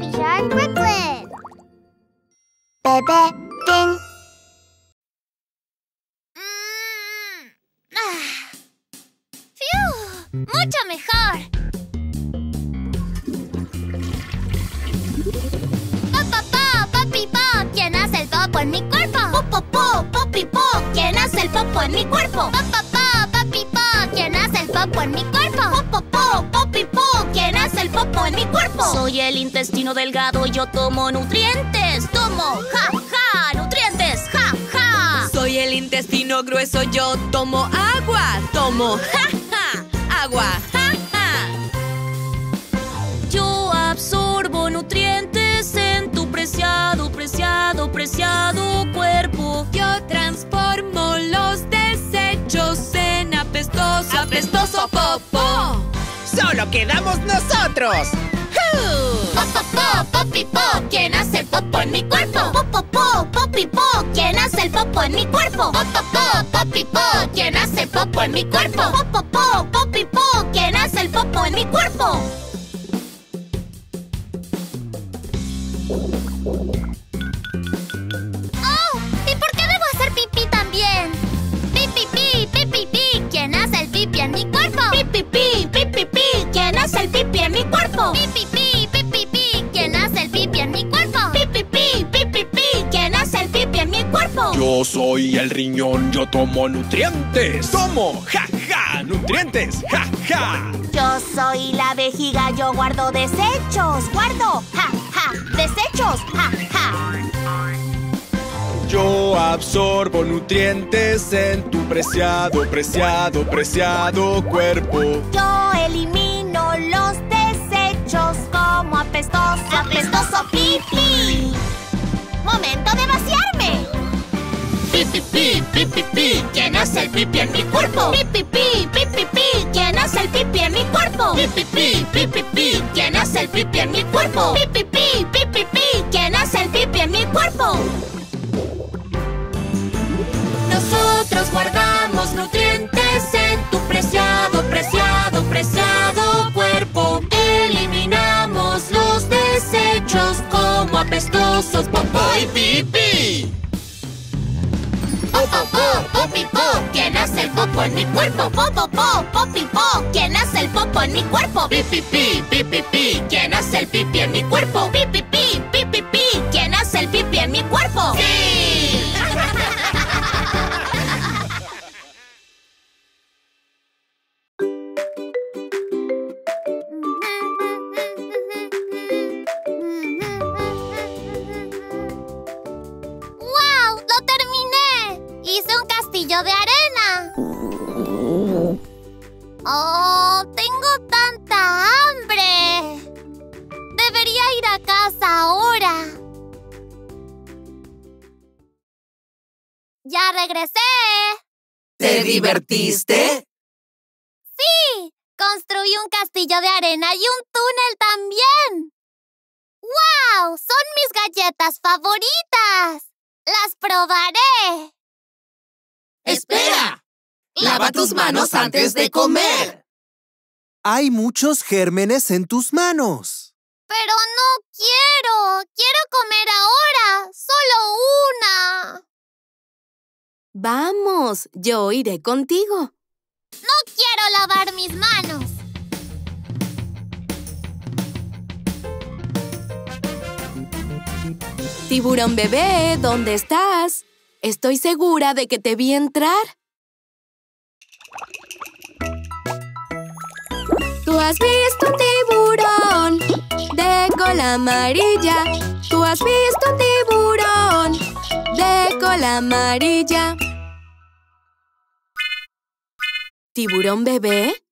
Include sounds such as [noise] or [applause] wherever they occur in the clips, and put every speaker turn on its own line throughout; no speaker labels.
Baby Shark Brooklyn.
Bebé Pin.
Mm. Ah. ¡Fiu! ¡Mucho mejor! ¡Pop, pop, pop! ¡Popi, pop! ¿Quién hace el popo en mi cuerpo?
¡Pop, pop, pop! ¡Popi, pop! ¿Quién hace el popo en mi cuerpo?
¡Pop, pop, pop! ¡Popi, pop! ¿Quién hace el popo en mi cuerpo?
¡Pop, pop, el popo en mi cuerpo?
Soy el intestino delgado y yo tomo nutrientes. Tomo, ja, ja, nutrientes, ja, ja.
Soy el intestino grueso, yo tomo agua. Tomo, ja, ja, agua, ja, ja.
Yo absorbo nutrientes en tu preciado, preciado, preciado cuerpo.
Yo transformo los desechos en apestoso, apestoso popó.
¡Solo quedamos nosotros!
¡Pop, pop, pop! ¡Popi, pop! ¿Quién hace popo en mi cuerpo? ¡Pop, pop, pop! ¡Popi, pop! ¿Quién hace el popo en mi cuerpo? ¡Pop, pop, pop! ¡Popi, pop! ¿Quién hace popo en mi cuerpo? ¡Pop, pop, pop! ¡Popi, pop! ¿Quién hace el popo en mi cuerpo?
El
riñón, yo tomo nutrientes. Tomo, ja, ja, nutrientes, ja, ja.
Yo soy la vejiga, yo guardo desechos. Guardo, ja, ja, desechos, ja, ja.
Yo absorbo nutrientes en tu preciado, preciado, preciado cuerpo.
Yo elimino los desechos como apestoso, apestoso pipí. ¡Momento de! ¡Pi, pi, pi, pi, pi, pi! ¿Quién hace el pipi en mi cuerpo? ¡Pi, pi, pi, pi, pi, pi! ¿Quién hace el pipi en mi cuerpo? ¡Pi, pi, pi, pi, pi, pi! ¿Quién hace el pipi en mi cuerpo? ¡Pi, pi, pi, pi, pi, pi! ¿Quién hace el pipi en mi cuerpo?
Nosotros guardamos nutrientes en tu preciado, preciado, preciado cuerpo. Eliminamos los desechos como apestosos
popo en mi cuerpo? ¡Po, po, po! ¡Popi, po! ¿Quién hace el popo en mi cuerpo? ¡Pi, pi, pi! ¡Pi! ¿Quién hace el pipi en mi cuerpo? ¡Pi, pi, pi! ¡Pi, pi, pi!
Ahora. ¡Ya regresé!
¿Te divertiste?
¡Sí! Construí un castillo de arena y un túnel también. ¡Wow! ¡Son mis galletas favoritas! ¡Las probaré!
¡Espera! Lava tus manos antes de comer.
Hay muchos gérmenes en tus manos.
Pero no quiero. Quiero comer ahora. Solo una.
Vamos, yo iré contigo.
No quiero lavar mis manos.
Tiburón bebé, ¿dónde estás? Estoy segura de que te vi entrar. Tú has visto un tiburón de cola amarilla. Tú has visto un tiburón de cola amarilla. ¿Tiburón bebé?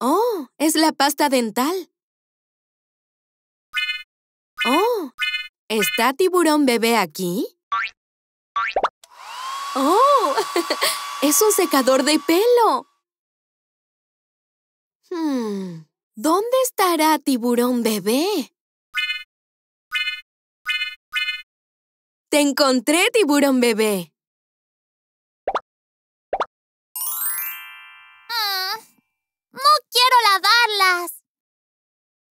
Oh, es la pasta dental. Oh, ¿está tiburón bebé aquí? ¡Oh! [laughs] ¡Es un secador de pelo! Hmm, ¿Dónde estará tiburón bebé? ¡Te encontré, tiburón bebé!
Mm, no quiero lavarlas.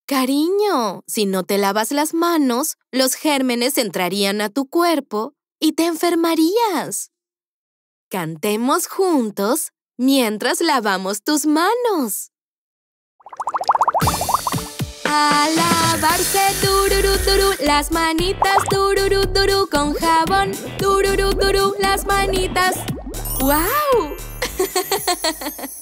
Cariño, si no te lavas las manos, los gérmenes entrarían a tu cuerpo y te enfermarías. Cantemos juntos mientras lavamos tus manos. A lavarse tururú turú, las manitas tururú turú con jabón tururú turú, las manitas. ¡Wow! [laughs]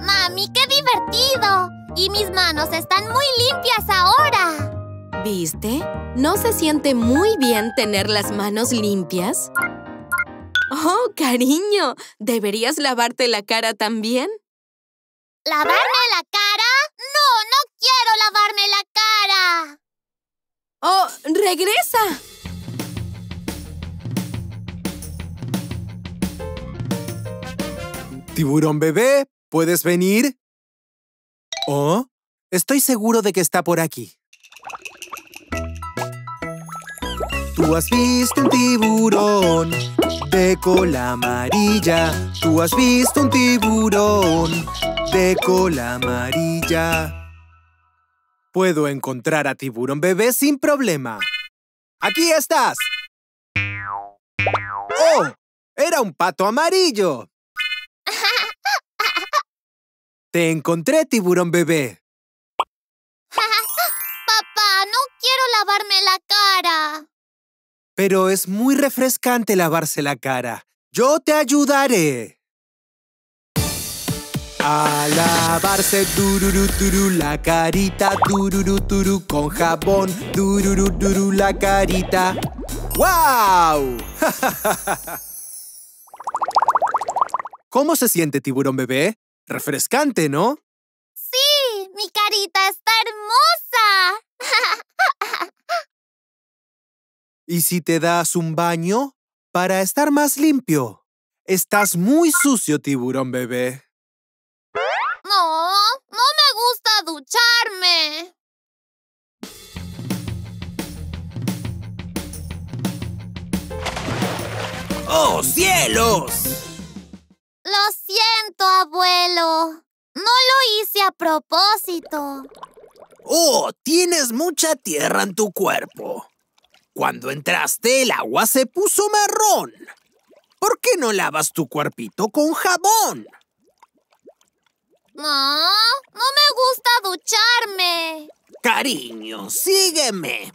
¡Mami, qué divertido! Y mis manos están muy limpias ahora.
¿Viste? ¿No se siente muy bien tener las manos limpias? Oh, cariño, ¿deberías lavarte la cara también?
¿Lavarme la cara? No, no quiero lavarme la cara.
¡Oh, regresa!
Tiburón bebé, ¿puedes venir? Oh, estoy seguro de que está por aquí. Tú has visto un tiburón de cola amarilla. Tú has visto un tiburón de cola amarilla. Puedo encontrar a tiburón bebé sin problema. ¡Aquí estás! ¡Oh! ¡Era un pato amarillo! [laughs] Te encontré, tiburón bebé. [laughs]
Papá, no quiero lavarme la cara.
Pero es muy refrescante lavarse la cara. Yo te ayudaré. A lavarse tururú turú la carita, tururú turú con jabón, tururú turú la carita. ¡Wow! [laughs] ¿Cómo se siente, tiburón bebé? Refrescante, ¿no?
Sí, mi carita está hermosa. [laughs]
¿Y si te das un baño? Para estar más limpio. Estás muy sucio, tiburón bebé.
No, no me gusta ducharme.
¡Oh, cielos!
Lo siento, abuelo. No lo hice a propósito.
¡Oh, tienes mucha tierra en tu cuerpo! Cuando entraste, el agua se puso marrón. ¿Por qué no lavas tu cuerpito con jabón?
No, no me gusta ducharme.
Cariño, sígueme.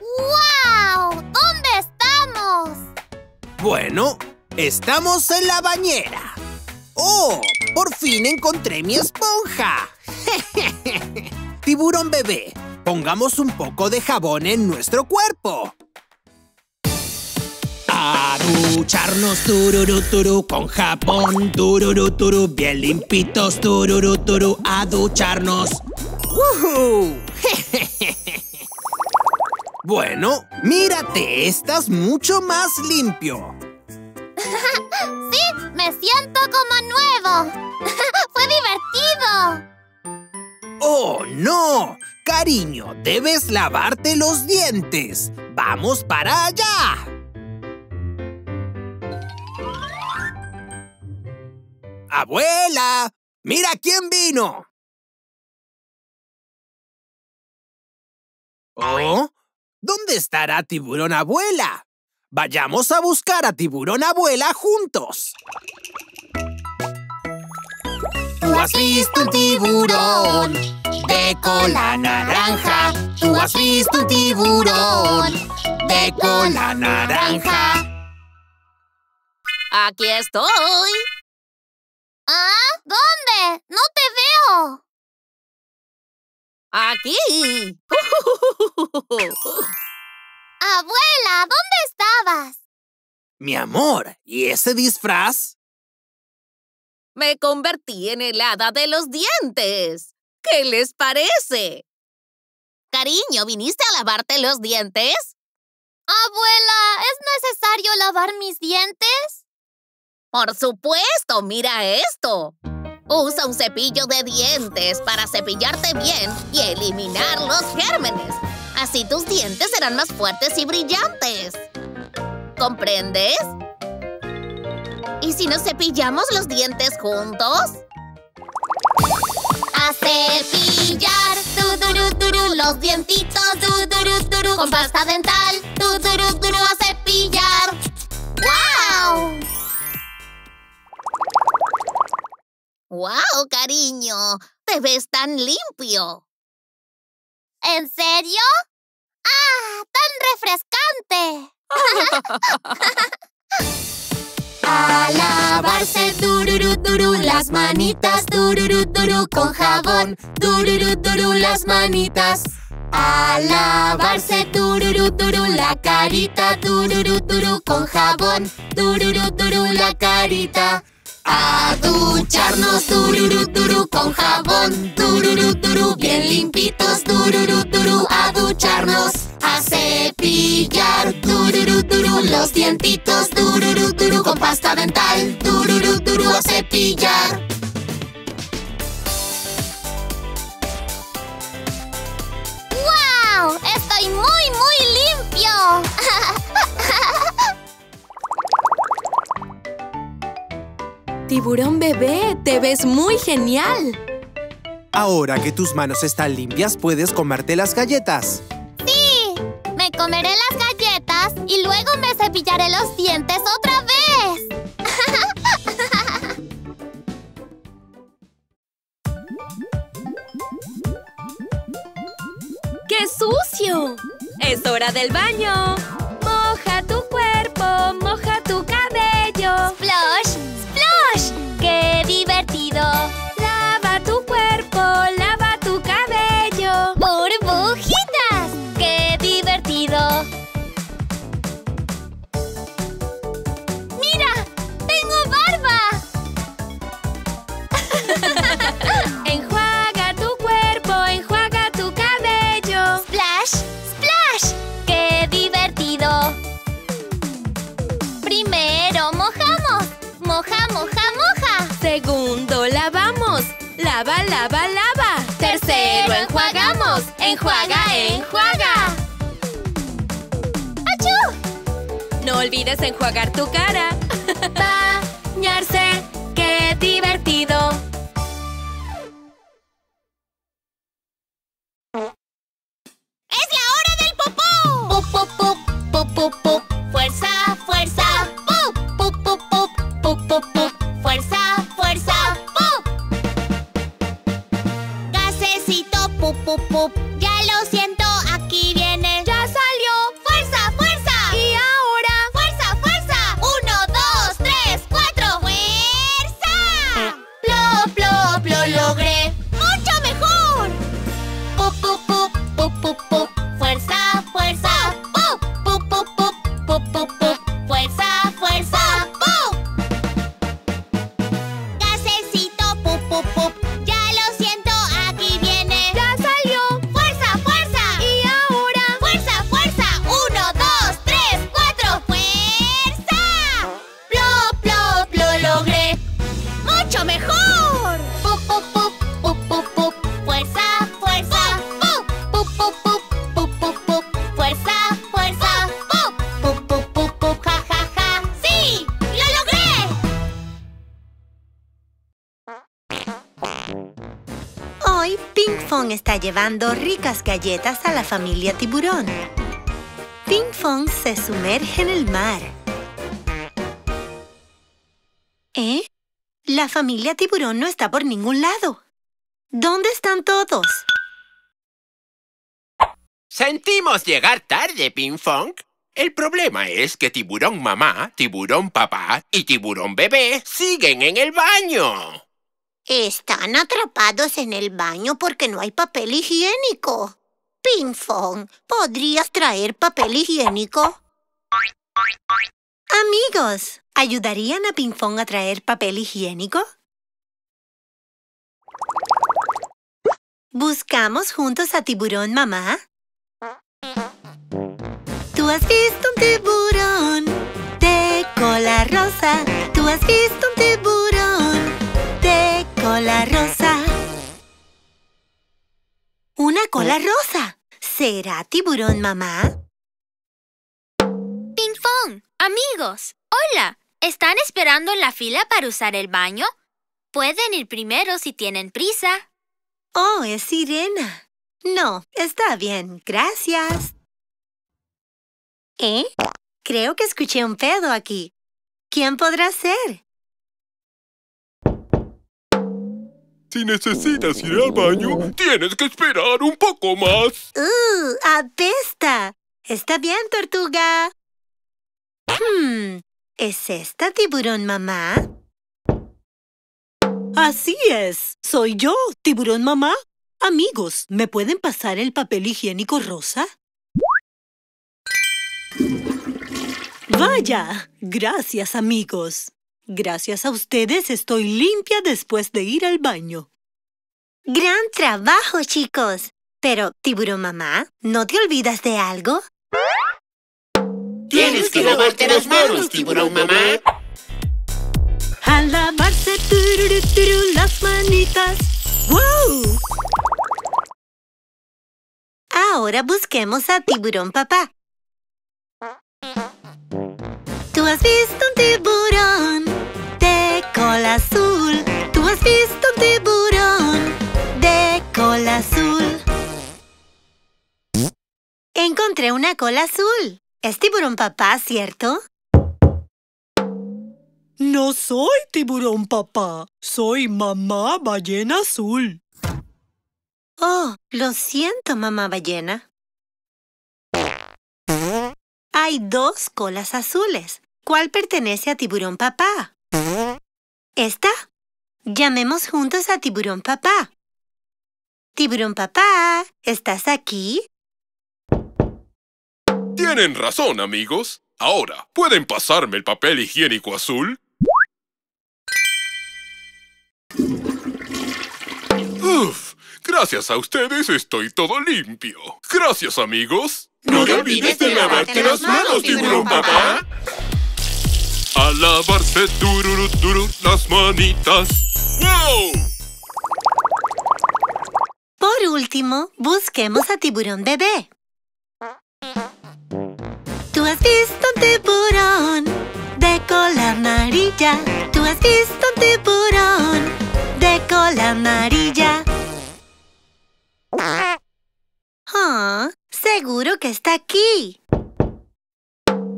¡Wow! ¿Dónde estamos?
Bueno, estamos en la bañera. ¡Oh! Por fin encontré mi esponja. [laughs] Tiburón bebé, pongamos un poco de jabón en nuestro cuerpo. A ducharnos tururú turú con jabón tururú turú bien limpitos tururú turú a ducharnos. ¡Woohoo! [laughs] bueno, mírate, estás mucho más limpio. [laughs]
me siento como nuevo. [laughs] ¡Fue divertido!
¡Oh, no! Cariño, debes lavarte los dientes. ¡Vamos para allá! ¡Abuela! ¡Mira quién vino! ¿Oh? ¿Dónde estará Tiburón Abuela? Vayamos a buscar a Tiburón Abuela juntos. Tú has visto un tiburón de cola naranja. Tú has visto un tiburón de cola naranja.
Aquí estoy.
¿Ah? ¿Dónde? No te veo.
Aquí. [laughs]
Abuela, ¿dónde estabas?
Mi amor, ¿y ese disfraz?
Me convertí en el hada de los dientes. ¿Qué les parece? Cariño, ¿viniste a lavarte los dientes?
Abuela, ¿es necesario lavar mis dientes?
Por supuesto, mira esto. Usa un cepillo de dientes para cepillarte bien y eliminar los gérmenes. Así tus dientes serán más fuertes y brillantes. ¿Comprendes? ¿Y si nos cepillamos los dientes juntos?
A cepillar, tuduru, turu, los dientitos, tuduru, turu, con pasta dental, tuduru, turu, a cepillar. ¡Wow!
¡Wow, cariño! ¡Te ves tan limpio!
¿En serio? ¡Ah! ¡Tan refrescante! [laughs] A lavarse, tururú, turú, las manitas, tururú, turú, con jabón, tururú, turú, las manitas. A lavarse, tururú, turú, la carita, tururú, turú, con jabón, tururú, turú, la carita. A ducharnos, tururú, turú, con jabón, tururú, turú, bien limpitos, tururú, turú, a ducharnos. A cepillar, tururú, turú, los dientitos, tururú, turú, con pasta dental, tururú, turú, a cepillar. ¡Wow! ¡Estoy muy, muy limpio! [laughs]
Tiburón bebé, te ves muy genial.
Ahora que tus manos están limpias, puedes comerte las galletas.
¡Sí! Me comeré las galletas y luego me cepillaré los dientes otra vez. [laughs]
¡Qué sucio! ¡Es hora del baño! Moja tu cuerpo, moja tu cabello.
¡Splosh! ¡Splosh! ¡Qué divertido!
Lava olvides enjuagar tu cara. [laughs]
llevando ricas galletas a la familia tiburón. Ping Fong se sumerge en el mar. ¿Eh? La familia tiburón no está por ningún lado. ¿Dónde están todos?
Sentimos llegar tarde, Ping Fong. El problema es que tiburón mamá, tiburón papá y tiburón bebé siguen en el baño.
Están atrapados en el baño porque no hay papel higiénico. Ping Fong, ¿podrías traer papel higiénico? Amigos, ¿ayudarían a Ping Fong a traer papel higiénico? ¿Buscamos juntos a tiburón mamá? Tú has visto un tiburón de cola rosa. Tú has visto un tiburón cola rosa. Una cola rosa. ¿Será tiburón mamá?
¡Ping Fong! ¡Amigos! ¡Hola!
¿Están esperando en la fila para usar el baño? Pueden ir primero si tienen prisa.
Oh, es Sirena. No, está bien, gracias. ¿Eh? Creo que escuché un pedo aquí. ¿Quién podrá ser?
Si necesitas ir al baño, tienes que esperar un poco más.
¡Uh! ¡Apesta! Está bien, tortuga. Hmm, ¿es esta tiburón mamá?
Así es. Soy yo, tiburón mamá. Amigos, ¿me pueden pasar el papel higiénico rosa? Vaya, gracias amigos. Gracias a ustedes estoy limpia después de ir al baño.
¡Gran trabajo, chicos! Pero, tiburón mamá, ¿no te olvidas de algo?
Tienes que lavarte las manos, tiburón mamá.
A lavarse las manitas. ¡Wow!
Ahora busquemos a tiburón papá. Tú has visto un tiburón de cola azul. Tú has visto un tiburón de cola azul. Encontré una cola azul. Es tiburón papá, ¿cierto?
No soy tiburón papá. Soy mamá ballena azul.
Oh, lo siento, mamá ballena. Hay dos colas azules. ¿Cuál pertenece a tiburón papá? ¿Esta? Llamemos juntos a tiburón papá. Tiburón papá, ¿estás aquí?
Tienen razón, amigos. Ahora, ¿pueden pasarme el papel higiénico azul? Uf, gracias a ustedes estoy todo limpio. Gracias, amigos.
No te olvides de lavarte las manos, tiburón papá.
A lavarse tururú, turú, las manitas. ¡Wow!
Por último, busquemos a tiburón bebé. Tú has visto un tiburón de cola amarilla. Tú has visto un tiburón de cola amarilla. Ah, seguro que está aquí.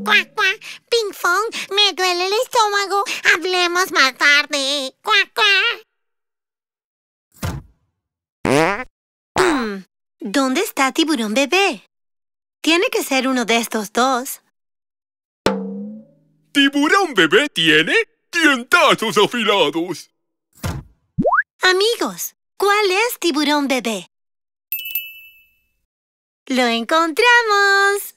Cuac, cuac. Ping Fong, me duele el estómago. Hablemos más tarde. Cuac, cuac.
Hmm, ¿Dónde está tiburón bebé? Tiene que ser uno de estos dos.
¿Tiburón bebé tiene? ¡Dientazos afilados!
Amigos, ¿cuál es tiburón bebé? ¡Lo encontramos!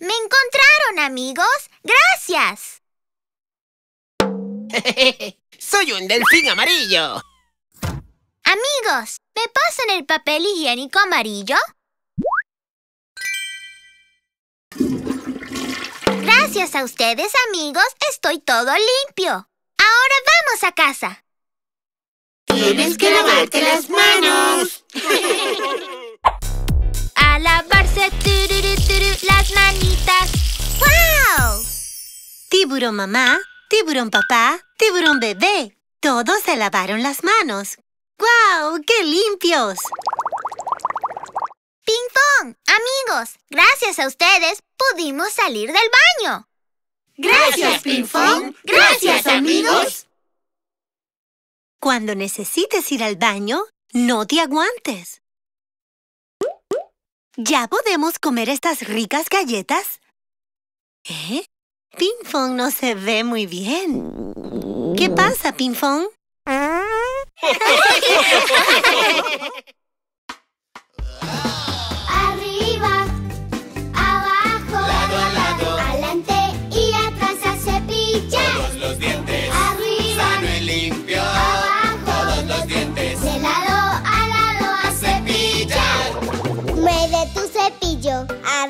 ¡Me encontraron, amigos! ¡Gracias! [laughs]
¡Soy un delfín amarillo!
Amigos, ¿me pasan el papel higiénico amarillo? Gracias a ustedes, amigos, estoy todo limpio. Ahora vamos a casa.
Tienes que lavarte las manos. [laughs]
A lavarse las manitas. ¡Wow!
Tiburón mamá, tiburón papá, tiburón bebé. Todos se lavaron las manos. ¡Guau! ¡Qué limpios!
¡Ping pong! Amigos, gracias a ustedes pudimos salir del baño.
Gracias, Ping Fong. Gracias, amigos.
Cuando necesites ir al baño, no te aguantes. ¿Ya podemos comer estas ricas galletas? ¿Eh? Ping Fong no se ve muy bien. ¿Qué pasa, Ping [laughs]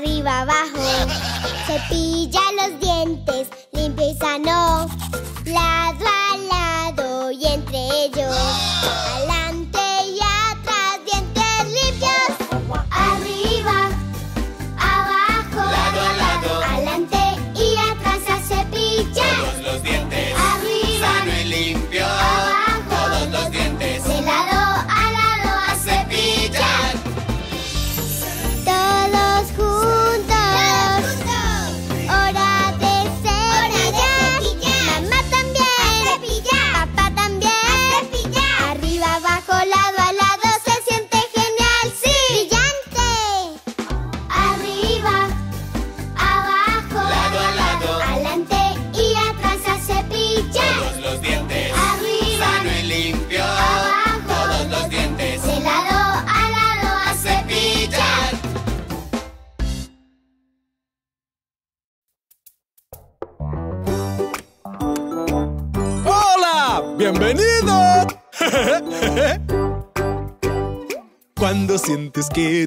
arriba, abajo. Cepilla los dientes, limpio y sano. Lado a lado y entre ellos.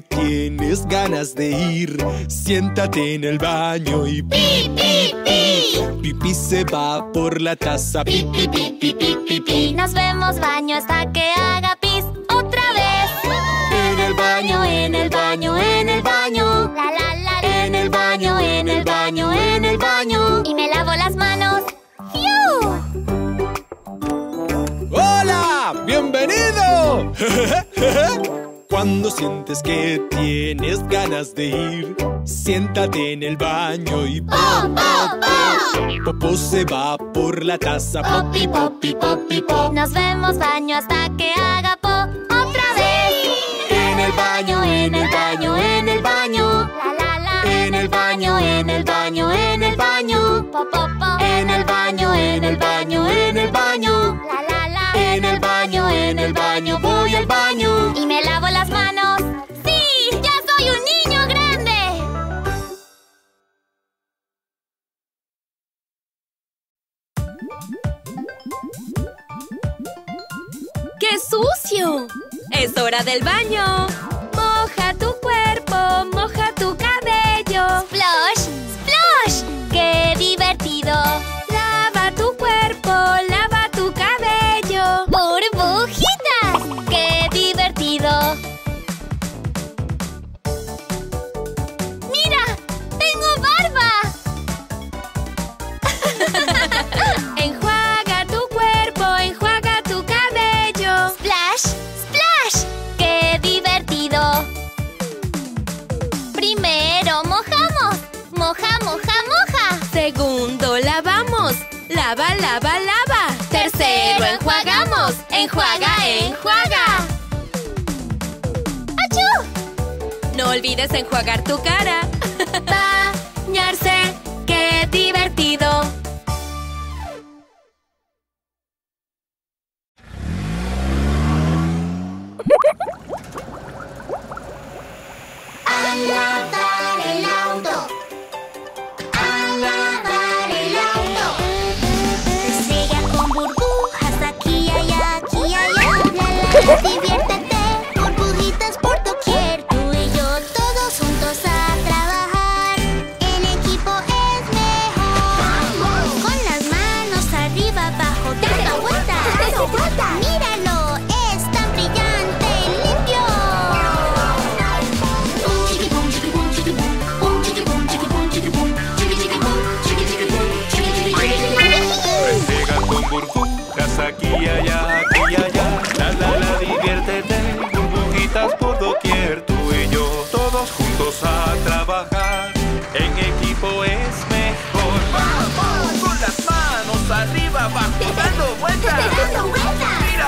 tienes ganas de ir, siéntate en el baño y pi, pi, pi. Pipí se va por la taza. Pi, pi, pi, pi, pi, pi, pi.
Nos vemos baño hasta que haga
Cuando sientes que tienes ganas de ir, siéntate en el baño y
pop, pop, pop.
Popó se va por la taza,
popi, popi, popi, pop. Nos vemos baño hasta que haga pop otra vez.
En el baño, en el baño, en el baño.
La, la, la.
En el baño, en el baño, en el baño.
Pop, pop, pop.
En el baño, en el baño, en el baño.
La, la, la.
En el baño, en el baño, voy al baño.
Y me lavo
la sucio! ¡Es hora del baño! lava, lava, lava. Tercero, enjuagamos. Enjuaga, enjuaga.
¡Achú!
No olvides enjuagar tu cara. Basta.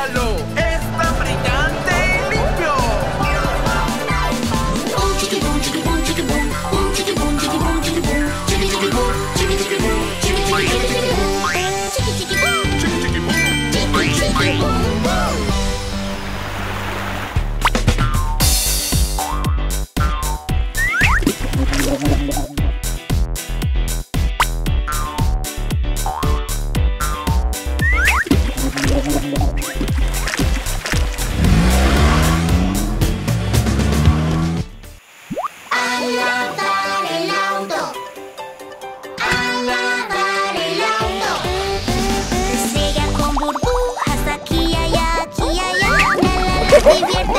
Hello. divierte.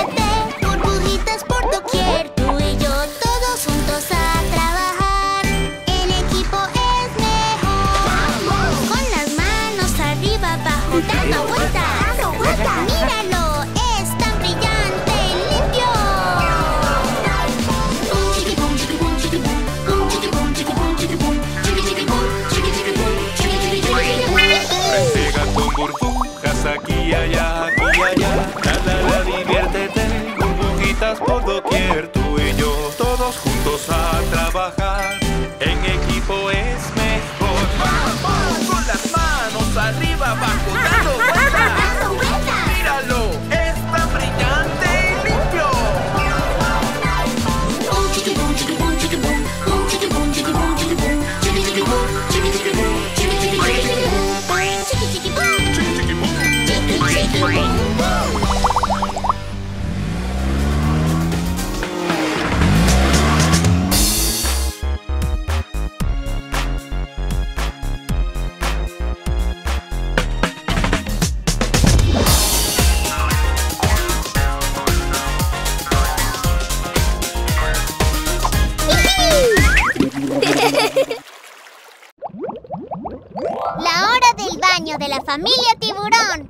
De la familia tiburón.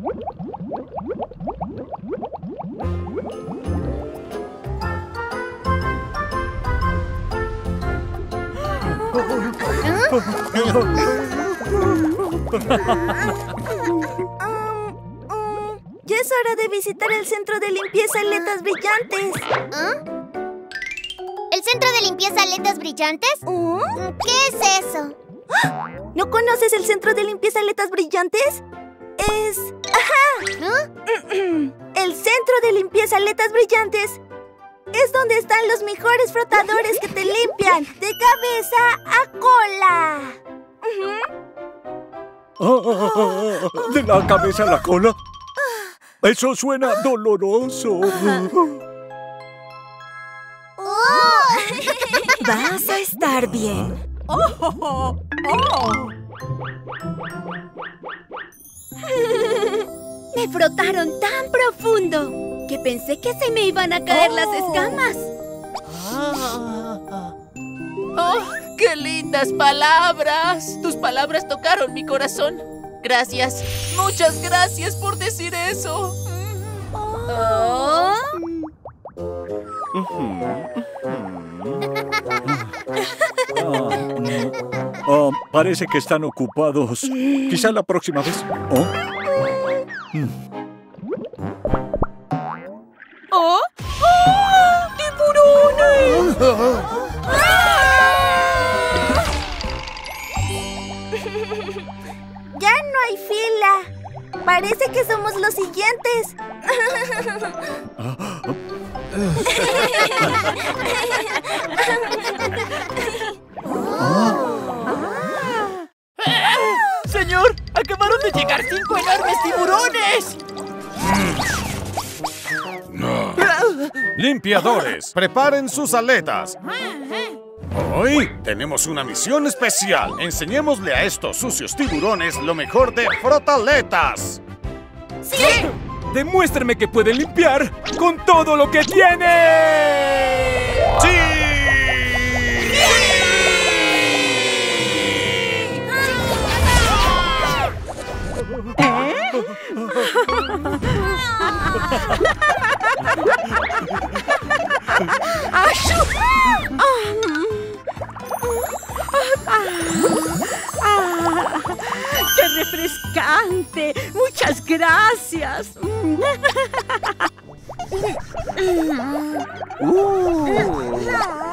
Ya es hora de visitar el centro de limpieza Aletas Brillantes.
¿Ah? ¿El centro de limpieza Aletas Brillantes? ¿Qué es eso?
¿No conoces el centro de limpieza Aletas Brillantes? Es... ¡Ajá! [clears throat] El centro de limpieza Aletas Brillantes es donde están los mejores frotadores que te limpian de cabeza a cola.
Ah, ¿De la cabeza a la cola? Eso suena doloroso. [laughs]
Vas a estar bien. Me frotaron tan profundo que pensé que se me iban a caer las escamas.
¡Oh, qué lindas palabras! Tus palabras tocaron mi corazón. Gracias. Muchas gracias por decir eso. Oh.
Ah, parece que están ocupados. Quizá la próxima vez. Oh.
¡Oh! ¡Oh! ¡Tiburones! [laughs] ¡Ya no hay fila! Parece que somos los siguientes. [laughs] [laughs]
¡Señor! ¡Acabaron de llegar cinco enormes tiburones!
Limpiadores, preparen sus aletas. Hoy tenemos una misión especial. Enseñémosle a estos sucios tiburones lo mejor de frotaletas.
¡Sí!
Demuéstrame que puede limpiar con todo lo que tiene.
¡Sí!
¡Ah! ¡Qué refrescante! ¡Muchas gracias!
Uh,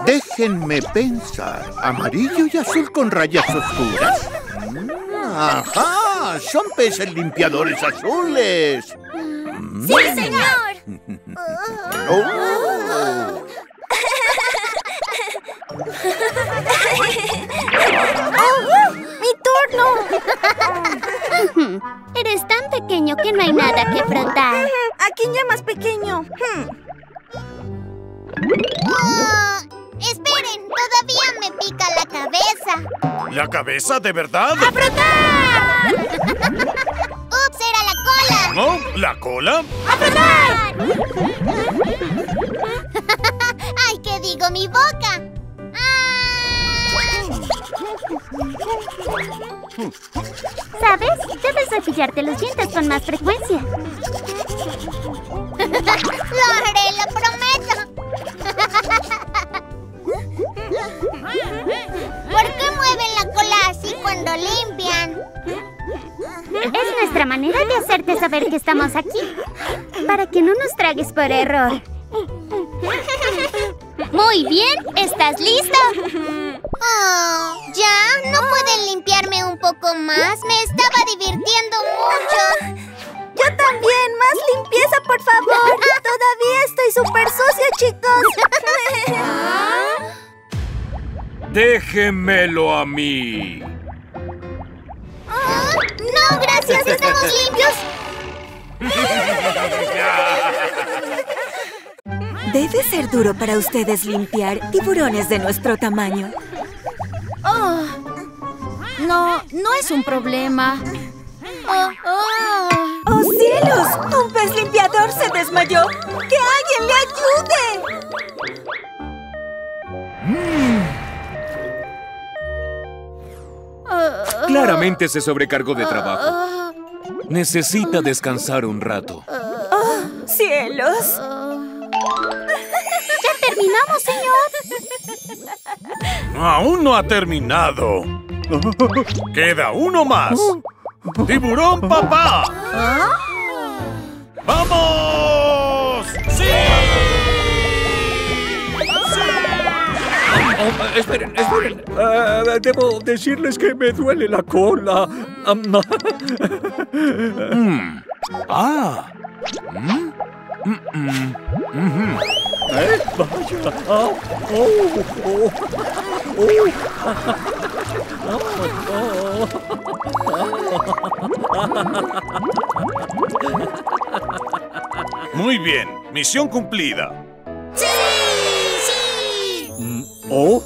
déjenme pensar. Amarillo y azul con rayas oscuras. Mm, ¡Ajá! Son peces limpiadores azules.
¡Sí, señor!
Oh.
¡Oh! ¡Mi turno! Eres tan pequeño que no hay nada que frotar.
¿A quién llamas pequeño?
Ah, esperen, todavía me pica la cabeza.
¿La cabeza de verdad?
¡A frotar! ¡Ups, era la cola!
¿No? ¿La cola?
¡A! ¡Ay, qué digo, mi boca! ¿Sabes? Debes cepillarte los dientes con más frecuencia. Por error. Muy bien, ¿estás listo? Oh, ¿Ya? ¿No pueden limpiarme un poco más? Me estaba divirtiendo mucho.
Yo también, más limpieza, por favor. Todavía estoy súper sucio, chicos.
Déjenmelo a mí.
Oh, no, gracias, estamos limpios. [laughs]
Debe ser duro para ustedes limpiar tiburones de nuestro tamaño.
Oh, no, no es un problema. Oh, oh.
¡Oh, cielos! ¡Un pez limpiador se desmayó! ¡Que alguien le ayude!
Oh.
Claramente se sobrecargó de trabajo. Necesita descansar un rato.
¡Oh, cielos!
¡Ya terminamos, señor!
Aún no ha terminado. Queda uno más. ¡Tiburón papá! ¡Vamos! ¡Sí!
Oh, esperen, esperen. Eh, debo decirles que me duele la cola.
Mm. Ah. Mm. Mm, mm. Mhm.
¿Eh? Vaya. Ah, oh, oh,
Muy bien, misión cumplida.
Mm, ¿Oh?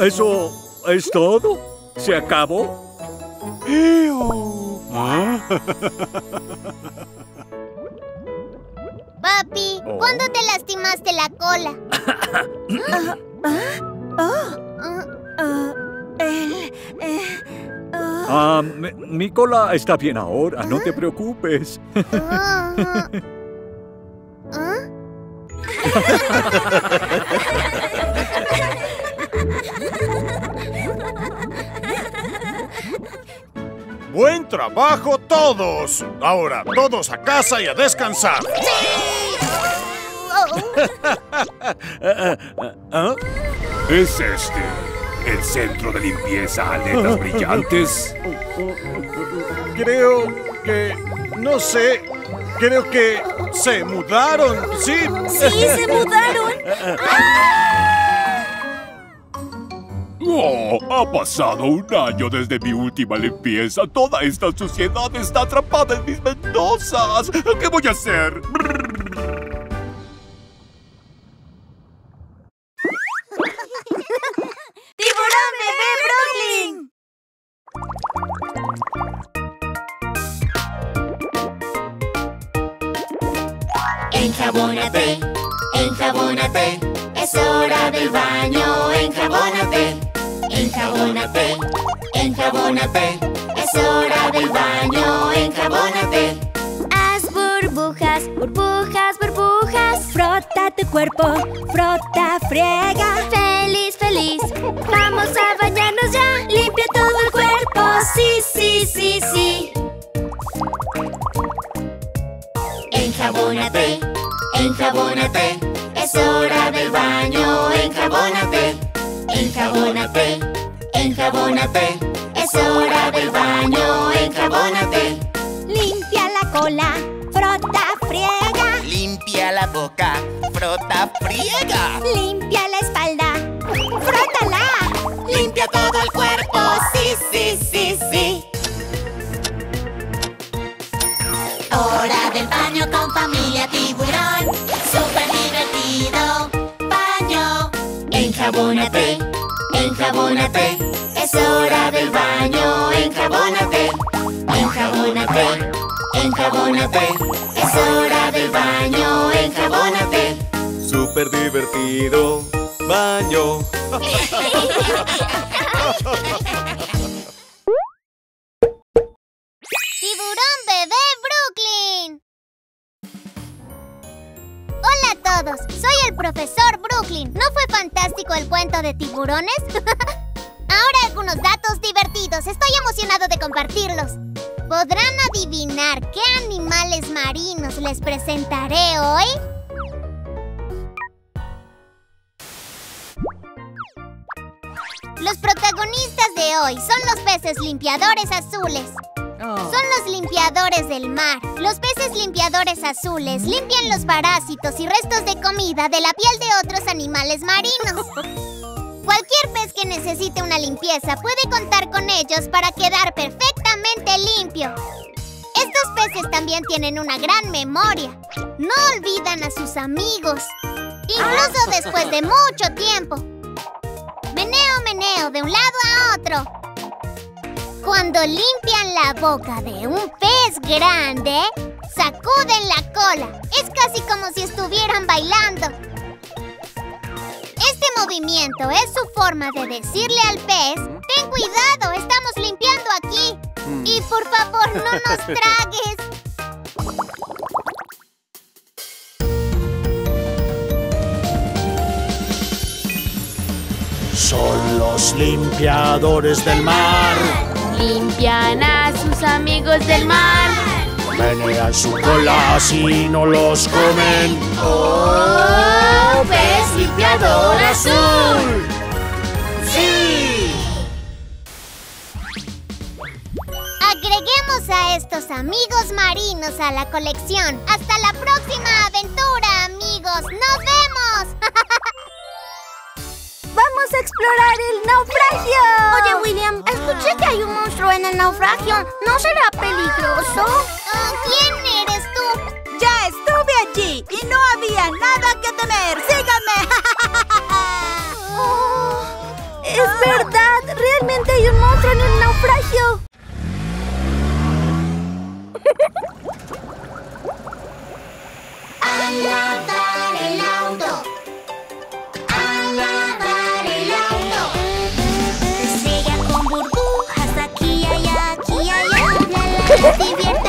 ¿Eso es todo? ¿Se acabó?
¿Ah? [laughs]
Papi, ¿cuándo te lastimaste la cola?
Ah, mi, mi cola está bien ahora, no te preocupes. [laughs] [laughs] [laughs]
¡Buen trabajo todos! Ahora, todos a casa y a descansar. [laughs]
¿Ah?
¿Es este el centro de limpieza aletas [laughs] brillantes?
Creo que... no sé. Creo que se mudaron, ¿sí?
¡Sí, se mudaron! [laughs]
Oh, ha pasado un año desde mi última limpieza. Toda esta suciedad está atrapada en mis ventosas. ¿Qué voy a hacer? [laughs]
¡Tiburón bebé Brooklyn!
Enjabónate, enjabónate, es hora del baño, enjabónate, enjabónate, enjabónate, es hora del baño, enjabónate.
Haz burbujas, burbujas, burbujas. Frota tu cuerpo, frota, friega. Feliz, feliz. Vamos a bañarnos ya. Limpia todo el cuerpo. Sí, sí, sí, sí.
Enjabónate, enjabónate, es hora del baño, enjabónate, enjabónate, enjabónate, es hora del baño, enjabónate.
Limpia la cola, frota, friega.
Limpia la boca, frota, friega.
Limpia la espalda, frótala.
Limpia todo el cuerpo, sí, sí, sí, sí. Hora del baño con familia tiburón, súper divertido. Baño, enjabónate, enjabónate, es hora del baño, enjabónate, enjabónate, enjabónate, es hora del baño, enjabónate.
Súper divertido. Baño. [laughs]
Hola a todos, soy el profesor Brooklyn. ¿No fue fantástico el cuento de tiburones? [laughs] Ahora algunos datos divertidos. Estoy emocionado de compartirlos. ¿Podrán adivinar qué animales marinos les presentaré hoy? Los protagonistas de hoy son los peces limpiadores azules. Son los limpiadores del mar. Los peces limpiadores azules limpian los parásitos y restos de comida de la piel de otros animales marinos. Cualquier pez que necesite una limpieza puede contar con ellos para quedar perfectamente limpio. Estos peces también tienen una gran memoria. No olvidan a sus amigos, incluso después de mucho tiempo. Meneo, meneo, de un lado a otro. Cuando limpian la boca de un pez grande, sacuden la cola. Es casi como si estuvieran bailando. Este movimiento es su forma de decirle al pez, ten cuidado, estamos limpiando aquí. Mm. Y por favor, no nos [laughs] tragues.
Son los limpiadores del mar.
Limpian a sus amigos del mar.
Menean su cola si no los comen.
¡Oh, pez limpiador azul!
¡Sí! Agreguemos a estos amigos marinos a la colección. ¡Hasta la próxima aventura, amigos! ¡Nos vemos! [laughs]
¡Vamos a explorar el naufragio!
Oye, William, escuché que hay un monstruo en el naufragio. ¿No será peligroso?
Ah, ¿Quién eres tú?
Ya estuve allí y no había nada que temer. ¡Síganme! [laughs] Oh. es verdad, realmente hay un monstruo en el naufragio.
A lavar el auto. 在的边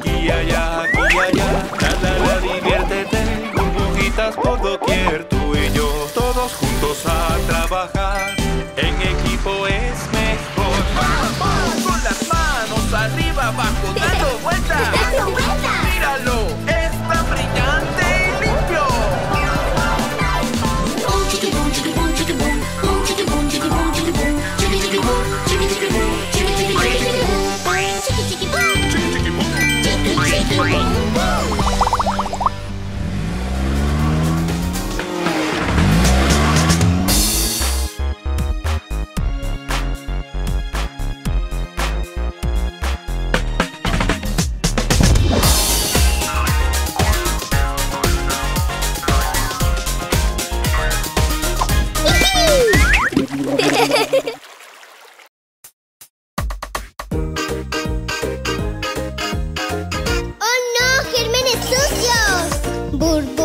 aquí allá, aquí allá. Nada, la diviértete, burbujitas por doquier. bur